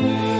Yeah.